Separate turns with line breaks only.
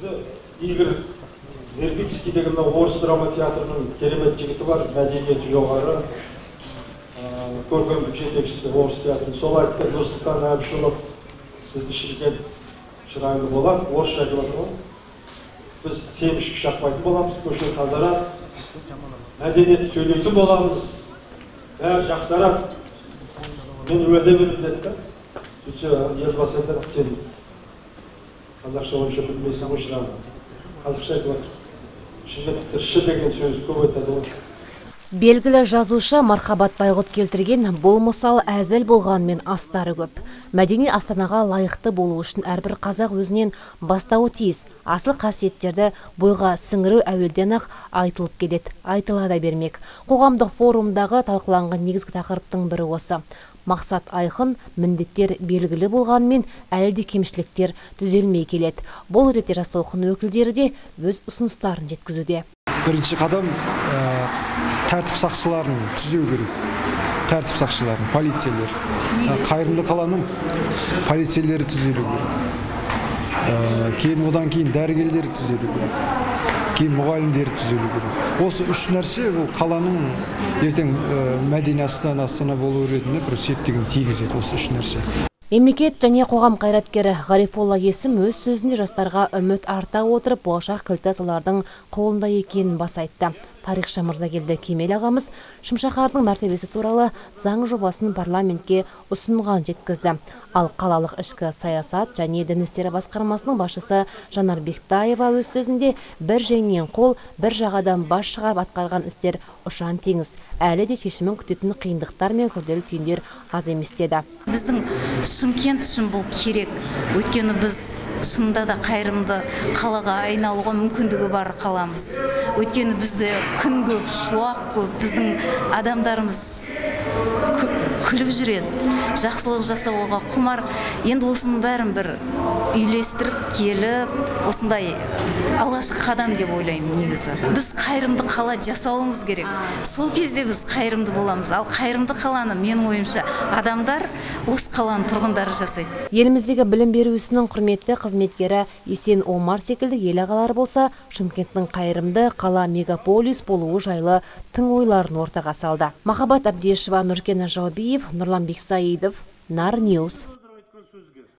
жерде игорь вербицкий деген мына орыс драма театрының керемет жігіті бар мәдениеті жоғары көркемдік жетекшісі орыс театрының сол айтты нұрсұлтан әбішұлы біздің шымкент шырайлы болады орысша айтып жатыр ғой біз семішкі шақпайтын боламыз көше тазарады мәдениет сөйлейтін боламыз бәрі жақсарады мен уәде бердім деді да сөйтсе елбасы айтады сен қазақша онша білмейсің ғой шырағым қазақша айтып жатыр шымкенттіктер ш деген сөзді көп айтады ғой
Белгілі жазушы Мархабат Байғұт келтірген бұл мысал әзіл болғанмен астары көп. Мәдени астанаға лайықты болу үшін әрбір қазақ өзінен бастауы тиіс. Асыл қасиеттерді бойға сіңіру әуелден ақ айтылып келеді, айтыла да бермек. Қоғамдық форумдағы талқыланған негізгі тақырыптың бірі осы. Мақсат айқын, міндеттер белгілі болғанымен әлі де кемшіліктер түзелмей келеді. Бұл ретте жас өкілдері де өз ұсыныстарын жеткізуде.
бірінші қадам тәртіп сақшыларын түзеу керек. Тәртіп сақшыларын полицейлер. Ә, қайырымды қаланың полицейлері түзелу керек. Ә, кейін одан кейін дәрігерлер түзелу керек. Кейін мұғалімдер түзелу керек. Осы үш нәрсе ол қаланың ертең ә, мәдени астанасына болу ретінде бір септігін тигізеді осы үш нәрсе.
Мемлекет және қоғам қайраткері Ғарифолла Есім өз сөзінде жастарға үміт арта отырып, болашақ кілті солардың қолында екенін баса айтты. Тарихшы Мырзагелді Кемел ағамыз Шымшаһардың мәртебесі туралы заң жобасын парламентке ұсынған жеткізді. Ал қалалық ішкі саясат және дін істері басқармасының басшысы Жанар Бектаева өз сөзінде бір жеңнен қол, бір жағадан бас шығарып атқарған істер ұшан теңіз. Әлі де шешімін күтетін қиындықтар мен күрделі түйіндер аз емес деді.
біздің шымкент үшін бұл керек өйткені біз шынында да қайырымды қалаға айналуға мүмкіндігі бар қаламыз өйткені бізде күн көп шуақ көп. Біздің адамдарымыз күліп жүреді. Жақсылық жасауға құмар. Енді осының бәрін бір үйлестіріп келіп осындай алғашқы қадам деп ойлаймын негізі. Біз қайырымды қала жасауымыз керек. Сол кезде біз қайырымды боламыз. Ал қайырымды қаланы менің ойымша адамдар осы қаланың тұрғындары жасайды.
Еліміздегі білім беру ісінің құрметті қызметкері Есен Омар секілді ел ағалары болса, Шымкенттің қайырымды қала мегаполис болуы жайлы тың ойларын ортаға салды. Махаббат Абдешева, Нұркен Жалбиев, Нұрлан Бексаидов, Нар Ньюс.